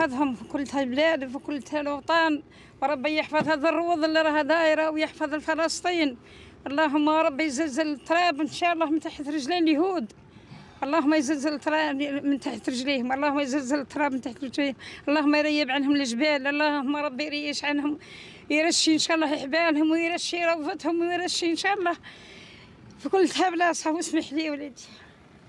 يحفظهم في كل البلاد وفي كل الوطن. وربي يحفظ هذا الروض اللي راها دايرة ويحفظ فلسطين اللهم ربي يزلزل التراب إن شاء الله من تحت رجلين اليهود اللهم يزلزل التراب من تحت رجليهم. اللهم يزلزل التراب من تحت رجليهم. اللهم يريب عنهم الجبال. اللهم ربي يريش عنهم يرشي إن شاء الله حبالهم ويرشي روضتهم ويرشي إن شاء الله في كل بلاصة واسمح لي وليدي.